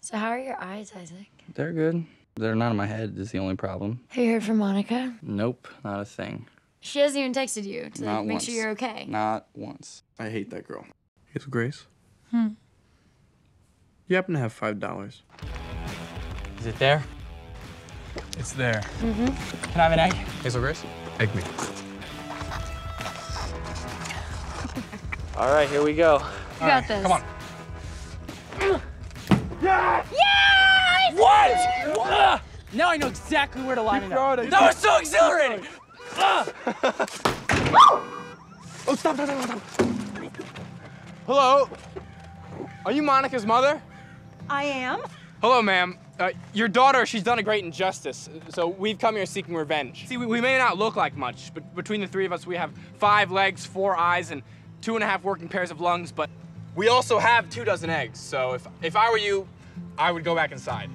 So how are your eyes, Isaac? They're good. They're not in my head is the only problem. Have you heard from Monica? Nope, not a thing. She hasn't even texted you to Not make once. sure you're okay. Not once. I hate that girl. Hazel Grace? Hmm. You happen to have five dollars. Is it there? It's there. Mm-hmm. Can I have an egg? Hazel Grace? Egg me. All right, here we go. You got this. Come on. Now I know exactly where to line it up. That was so exhilarating! Oh, stop, stop, stop, stop. Hello? Are you Monica's mother? I am. Hello, ma'am. Uh, your daughter, she's done a great injustice, so we've come here seeking revenge. See, we, we may not look like much, but between the three of us, we have five legs, four eyes, and two and a half working pairs of lungs, but we also have two dozen eggs, so if, if I were you, I would go back inside.